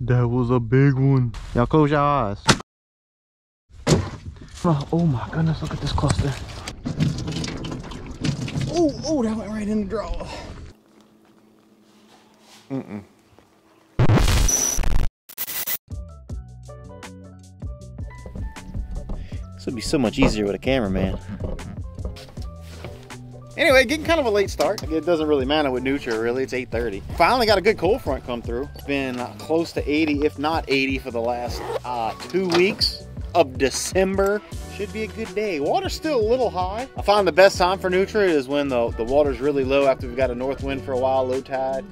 That was a big one. Y'all close your eyes. Oh, oh my goodness, look at this cluster. Oh, oh, that went right in the draw. Mm-mm. This would be so much easier with a cameraman. Anyway, getting kind of a late start. It doesn't really matter with Nutra, really. It's 8.30. Finally got a good cold front come through. It's been close to 80, if not 80, for the last uh, two weeks of December. Should be a good day. Water's still a little high. I find the best time for Nutra is when the, the water's really low after we've got a north wind for a while, low tide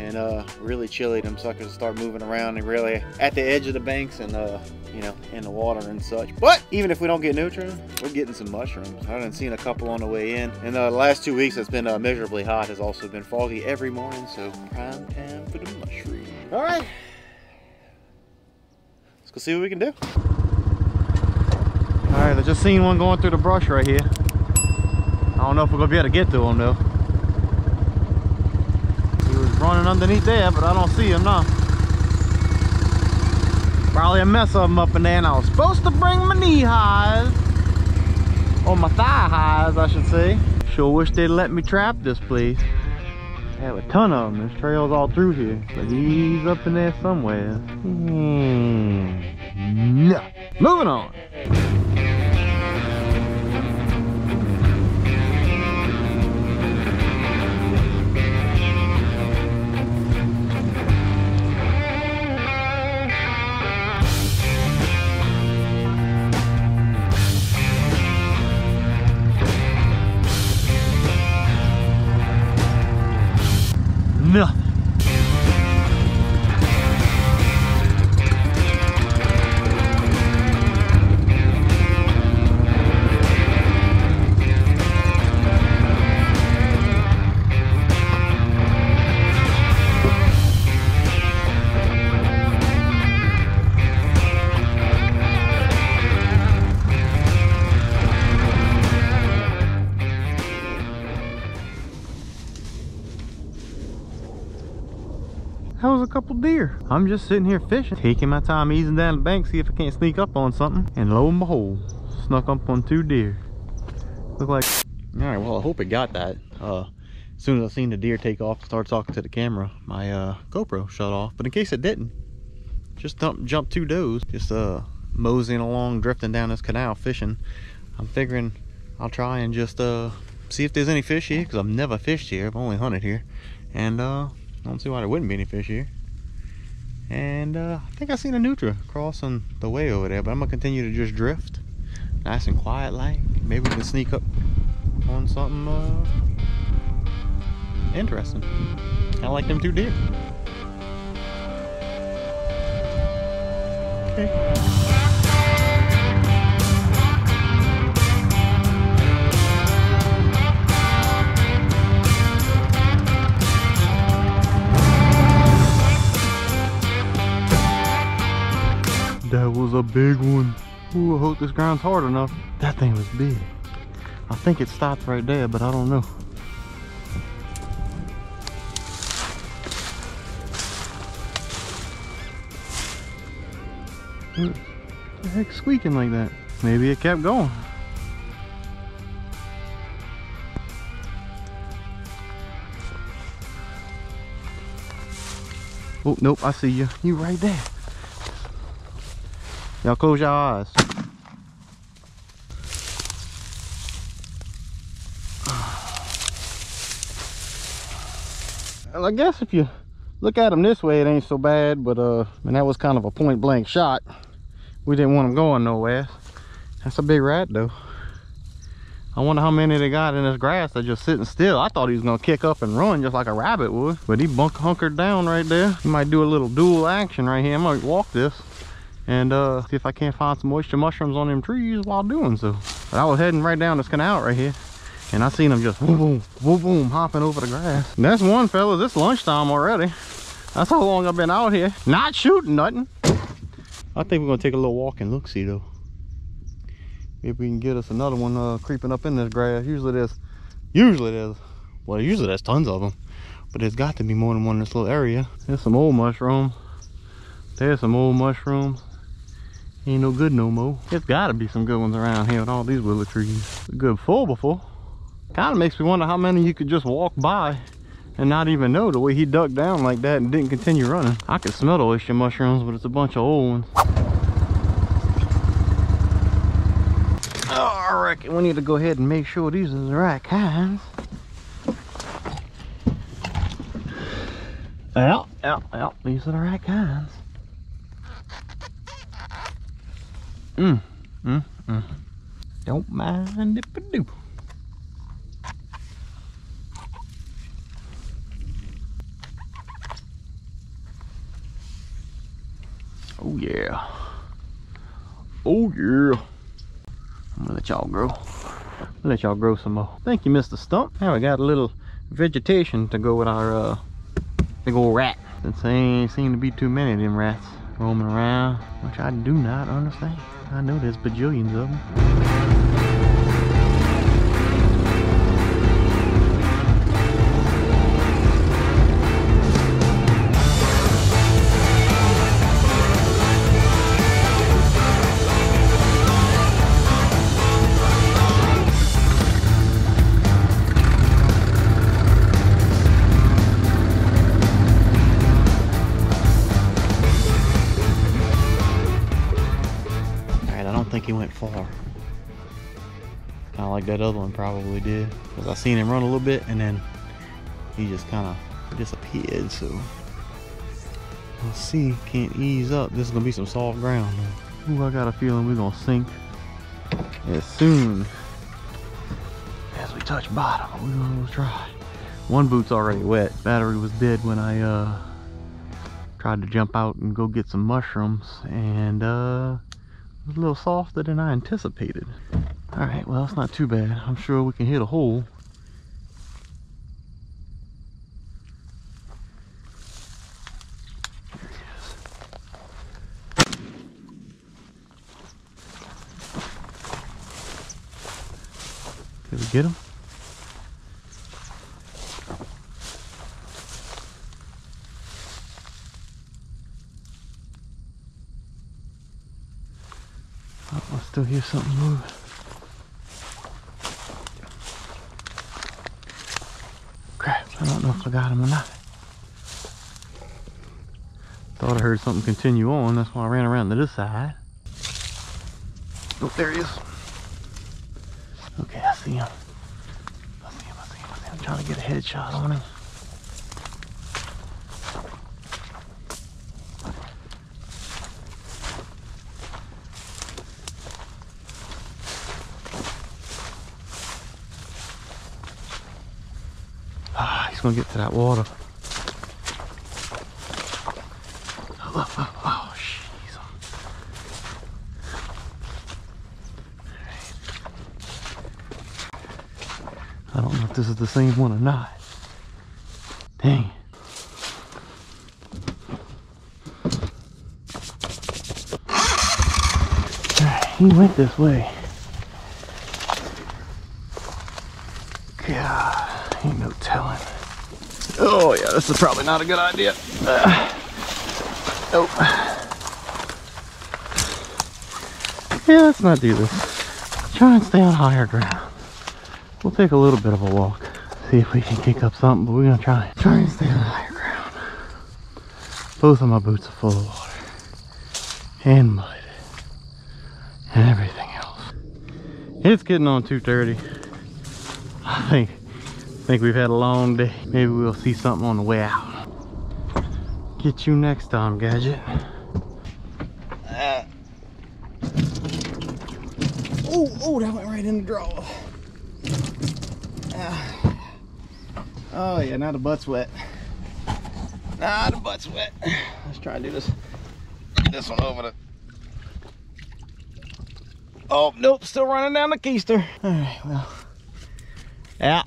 and uh, really chilly. Them suckers start moving around and really at the edge of the banks and uh, you know in the water and such. But even if we don't get Nutra, we're getting some mushrooms. I haven't seen a couple on the way in. And uh, the last two weeks, it's been uh, miserably hot. Has also been foggy every morning, so prime time for the mushroom. All right, let's go see what we can do. All right, I just seen one going through the brush right here. I don't know if we're gonna be able to get to them though running underneath there, but I don't see him now. Probably a mess of them up in there, and I was supposed to bring my knee highs. Or my thigh highs, I should say. Sure wish they'd let me trap this place. I have a ton of them. There's trails all through here. But he's up in there somewhere. Hmm. No. Moving on. That was a couple deer. I'm just sitting here fishing, taking my time easing down the bank, see if I can't sneak up on something. And lo and behold, snuck up on two deer. Look like, all right, well, I hope it got that. Uh, as soon as I seen the deer take off, and start talking to the camera, my uh, GoPro shut off. But in case it didn't, just dump, jump two does, just uh, moseying along, drifting down this canal, fishing. I'm figuring I'll try and just uh, see if there's any fish here, because I've never fished here. I've only hunted here. And uh, I don't see why there wouldn't be any fish here. And uh, I think I seen a Nutra crossing the way over there, but I'm gonna continue to just drift. Nice and quiet like. Maybe we can sneak up on something uh, interesting. I like them two deer. Okay. That was a big one. Ooh, I hope this ground's hard enough. That thing was big. I think it stopped right there, but I don't know. What the heck squeaking like that? Maybe it kept going. Oh, nope, I see you. You right there. Y'all close your eyes. Well, I guess if you look at them this way, it ain't so bad, but uh, and that was kind of a point blank shot. We didn't want them going nowhere. That's a big rat though. I wonder how many they got in this grass that just sitting still. I thought he was gonna kick up and run just like a rabbit would, but he bunk hunkered down right there. He might do a little dual action right here. I might walk this and uh, see if I can't find some oyster mushrooms on them trees while doing so. But I was heading right down this canal right here and I seen them just boom, boom, boom, boom, hopping over the grass. And that's one fella, this lunchtime already. That's how long I've been out here. Not shooting nothing. I think we're gonna take a little walk and look see though. Maybe we can get us another one uh, creeping up in this grass. Usually there's, usually there's, well usually there's tons of them. But there's got to be more than one in this little area. There's some old mushrooms There's some old mushrooms. Ain't no good no more. There's gotta be some good ones around here with all these willow trees. A good full before. Kind of makes me wonder how many you could just walk by and not even know the way he ducked down like that and didn't continue running. I could smell the oyster mushrooms, but it's a bunch of old ones. Oh, I reckon we need to go ahead and make sure these are the right kinds. Yeah, yeah, yeah, these are the right kinds. Mm, mm, mm. Don't mind if I do. Oh yeah. Oh yeah. I'm gonna let y'all grow. Let y'all grow some more. Thank you, Mr. Stump. Now we got a little vegetation to go with our uh, big old rat. Since there ain't seem to be too many of them rats roaming around, which I do not understand. I know there's bajillions of them. Think he went far. Kind of like that other one probably did. Because I seen him run a little bit and then he just kind of disappeared. So let's see. Can't ease up. This is going to be some soft ground. Ooh, I got a feeling we're going to sink as soon as we touch bottom. We're going to try. One boot's already wet. Battery was dead when I uh, tried to jump out and go get some mushrooms. And uh, a little softer than I anticipated. All right, well, it's not too bad. I'm sure we can hit a hole. We get him? Oh, I still hear something move. Crap, I don't know if I got him or not. Thought I heard something continue on, that's why I ran around to this side. Oh, there he is. Okay, I see him. I see him, I see him, I see him. I'm trying to get a headshot on him. He's gonna get to that water. Oh, oh, oh. oh I don't know if this is the same one or not. Dang. Alright, He went this way. God, ain't no telling. Oh yeah, this is probably not a good idea. Uh, nope. Yeah, let's not do this. Try and stay on higher ground. We'll take a little bit of a walk. See if we can kick up something, but we're gonna try. Try and stay on higher ground. Both of my boots are full of water. And mud. And everything else. It's getting on 2.30. I think, think we've had a long day. Maybe we'll see something on the way out. Get you next time, Gadget. Oh, oh, that went right in the draw. Ah. Oh yeah, now the butt's wet. Now the butt's wet. Let's try and do this. This one over the. Oh nope, still running down the keister. All right, well. Yeah.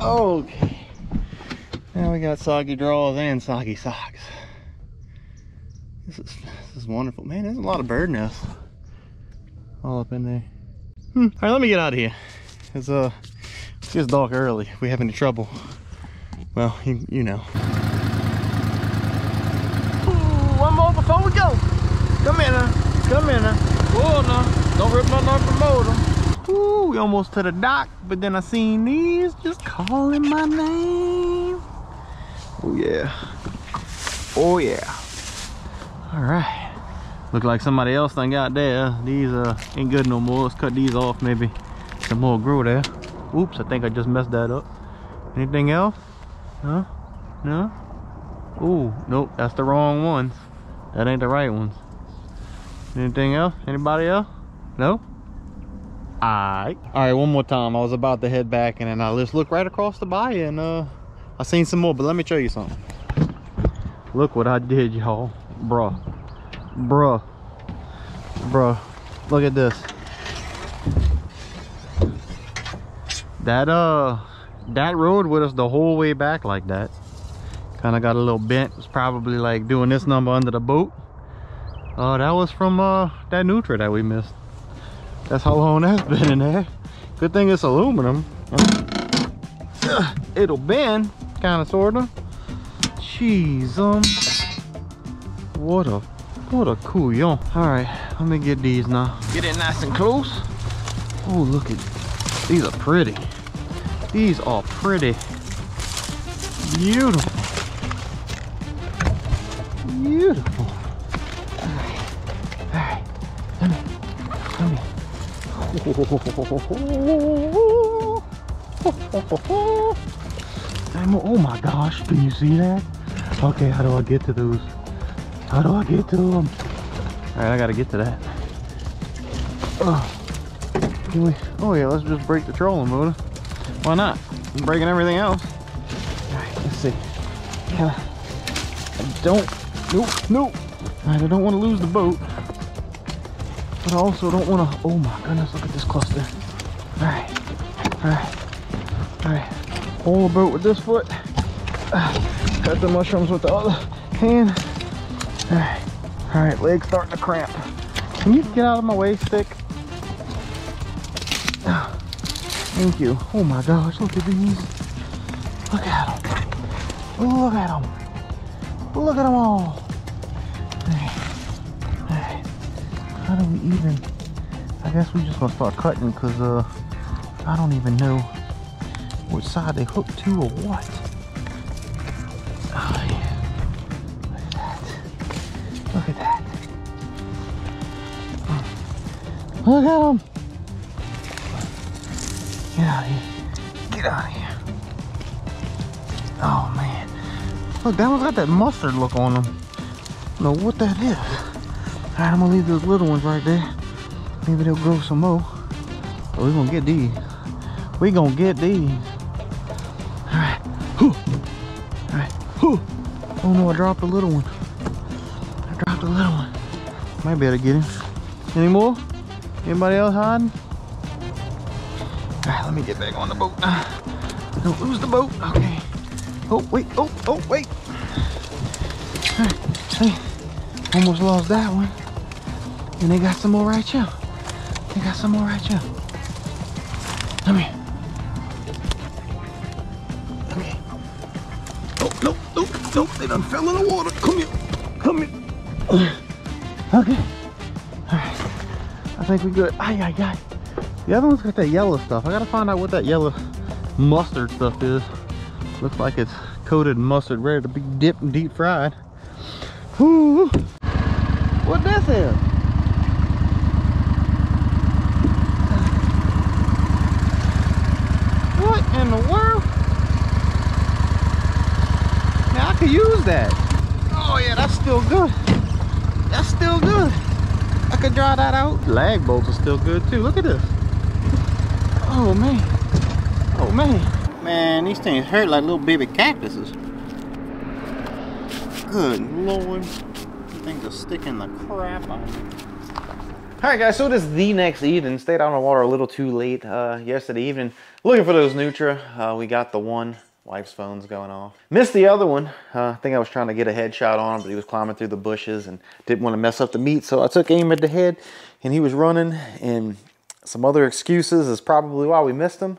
Okay. Now we got soggy draws and soggy socks. This is this is wonderful, man. There's a lot of bird nests all up in there. Hmm. All right, let me get out of here. It's uh, it's just dark early. If we have any trouble, well, you, you know. Don't rip nothing off the motor. Ooh, we almost to the dock, but then I seen these just calling my name. Oh yeah. Oh yeah. All right. Look like somebody else done got there. These uh ain't good no more. Let's cut these off maybe. Some more grow there. Oops, I think I just messed that up. Anything else? No? No? Ooh, nope, that's the wrong ones. That ain't the right ones. Anything else? Anybody else? No? Alright. Alright, one more time. I was about to head back and then I just looked right across the bay and uh I seen some more, but let me show you something. Look what I did, y'all. Bruh. Bruh. Bruh. Look at this. That uh that road with us the whole way back like that. Kind of got a little bent. It's probably like doing this number under the boat. Uh, that was from uh, that Nutra that we missed. That's how long that's been in there. Good thing it's aluminum. It'll bend, kind of, sort of. Jeez, um, what a, what a cool yon. All right, let me get these now. Get it nice and close. Oh, look at, these are pretty. These are pretty. Beautiful. Beautiful. Oh my gosh, can you see that? Okay, how do I get to those? How do I get to them? All right, I gotta get to that. Oh, we? Oh yeah, let's just break the trolling motor. Why not? I'm breaking everything else. All right, let's see. I, I don't, nope, nope. Right, I don't want to lose the boat. But I also don't want to, oh my goodness, look at this cluster. All right, all right, all right. Hold the boat with this foot. Cut the mushrooms with the other hand. All right, all right, legs starting to cramp. Can you get out of my way, stick? Thank you. Oh my gosh, look at these. Look at them. Look at them. Look at them all. How do we even, I guess we just gonna start cutting because uh, I don't even know which side they hook to or what. Oh yeah. Look at that. Look at that. Look at them. Get out of here. Get out of here. Oh man. Look, that one's got that mustard look on them. I don't know what that is. I'm gonna leave those little ones right there. Maybe they'll grow some more. Oh, but we're gonna get these. We're gonna get these. All right. All right. Oh no, I dropped a little one. I dropped a little one. Might be able to get him. Any more? Anybody else hiding? All right, let me get back on the boat. Uh, don't lose the boat. Okay. Oh, wait. Oh, oh, wait. All right. Hey, almost lost that one. And they got some more right here. They got some more right here. Come here. Come here. Oh, no, no, no. They done fell in the water. Come here. Come here. Okay. All right. I think we good. Ay, ay, ay. The other one's got that yellow stuff. I gotta find out what that yellow mustard stuff is. Looks like it's coated mustard, ready to be dipped and deep fried. Whoo! What this is? What in the world? Now could use that. Oh yeah, that's still good. That's still good. I could draw that out. Lag bolts are still good too. Look at this. Oh man. Oh man. Man, these things hurt like little baby cactuses. Good lord. These things are sticking the crap out of me. Alright guys, so it is the next evening. Stayed out on the water a little too late uh, yesterday evening. Looking for those Nutra. Uh, we got the one. Wife's phone's going off. Missed the other one. Uh, I think I was trying to get a headshot on him, but he was climbing through the bushes and didn't want to mess up the meat. So I took aim at the head and he was running and some other excuses is probably why we missed him.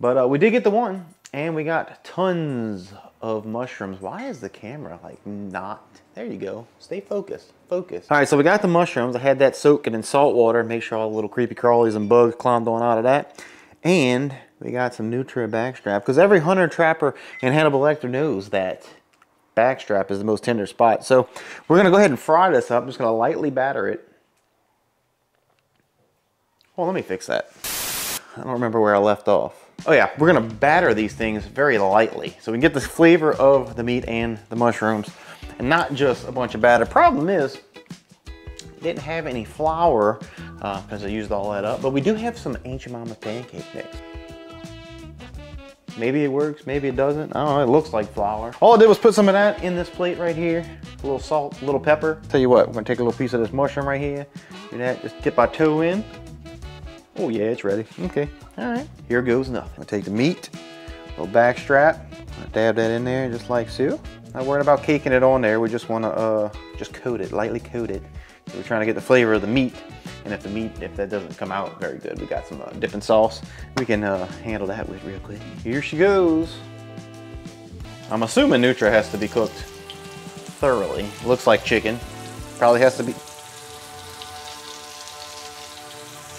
But uh, we did get the one and we got tons of mushrooms. Why is the camera like not? There you go. Stay focused. Focus. All right, so we got the mushrooms. I had that soaking in salt water. Make sure all the little creepy crawlies and bugs climbed on out of that. And we got some Nutria backstrap because every hunter, trapper, and Hannibal Lecter knows that backstrap is the most tender spot. So we're gonna go ahead and fry this up. I'm just gonna lightly batter it. Well, let me fix that. I don't remember where I left off. Oh yeah, we're gonna batter these things very lightly so we can get the flavor of the meat and the mushrooms and not just a bunch of batter. Problem is, didn't have any flour because uh, I used all that up, but we do have some Aunt Jemima pancake mix. Maybe it works, maybe it doesn't. I don't know, it looks like flour. All I did was put some of that in this plate right here. A little salt, a little pepper. Tell you what, we're gonna take a little piece of this mushroom right here. Do that, just dip my toe in. Oh yeah, it's ready. Okay, all right. Here goes nothing. I'm gonna take the meat, little back strap, dab that in there just like so. Not worrying about caking it on there. We just wanna uh, just coat it, lightly coat it. We're trying to get the flavor of the meat. And if the meat, if that doesn't come out very good, we got some uh, dipping sauce. We can uh, handle that with real quick. Here she goes. I'm assuming Nutria has to be cooked thoroughly. Looks like chicken. Probably has to be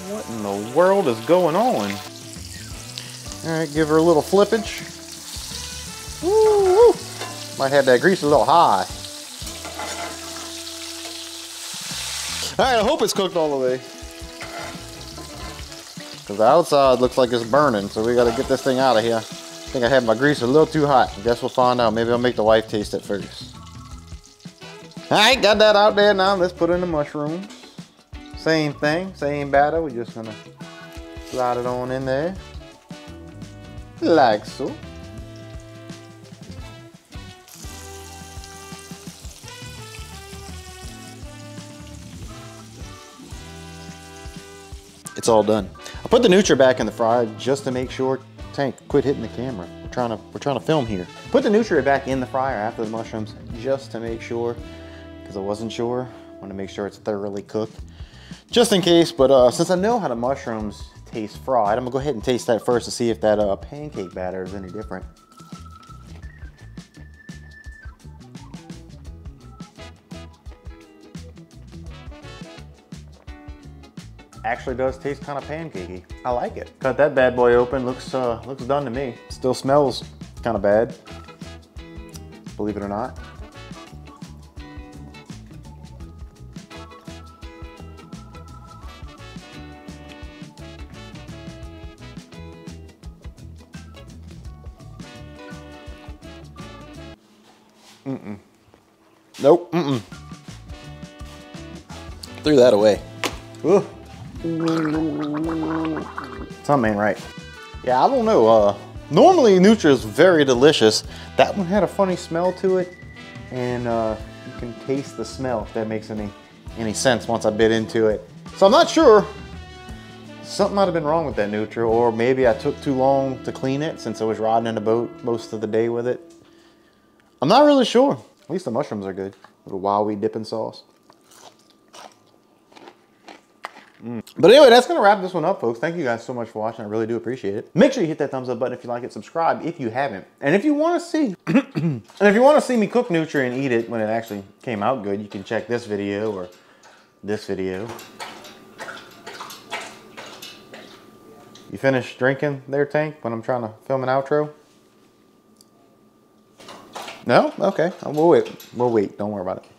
What in the world is going on? All right, give her a little flippage. Woo, Might have that grease a little high. Right, I hope it's cooked all the way. Because the outside looks like it's burning, so we got to get this thing out of here. I think I had my grease a little too hot. I guess we'll find out. Maybe I'll make the wife taste it first. All right, got that out there now. Let's put in the mushrooms. Same thing, same batter. We're just gonna slide it on in there. Like so. It's all done. I put the Nutria back in the fryer just to make sure tank quit hitting the camera. We're trying to we're trying to film here. Put the Nutria back in the fryer after the mushrooms just to make sure because I wasn't sure. I want to make sure it's thoroughly cooked just in case. But uh, since I know how the mushrooms taste fried, I'm gonna go ahead and taste that first to see if that uh, pancake batter is any different. Actually does taste kind of pancakey. I like it. Cut that bad boy open. Looks uh, looks done to me. Still smells kind of bad. Believe it or not. Mm-mm. Nope. Mm-mm. Threw that away. Ooh. Something ain't right. Yeah, I don't know. Uh, normally Nutria is very delicious. That one had a funny smell to it, and uh, you can taste the smell if that makes any any sense once I bit into it. So I'm not sure. Something might have been wrong with that Nutria, or maybe I took too long to clean it since I was riding in a boat most of the day with it. I'm not really sure. At least the mushrooms are good. A little weed dipping sauce. But anyway, that's to wrap this one up, folks. Thank you guys so much for watching. I really do appreciate it. Make sure you hit that thumbs up button if you like it. Subscribe if you haven't. And if you want to see, and if you want to see me cook Nutria and eat it when it actually came out good, you can check this video or this video. You finished drinking their Tank, when I'm trying to film an outro? No? Okay. We'll wait. We'll wait. Don't worry about it.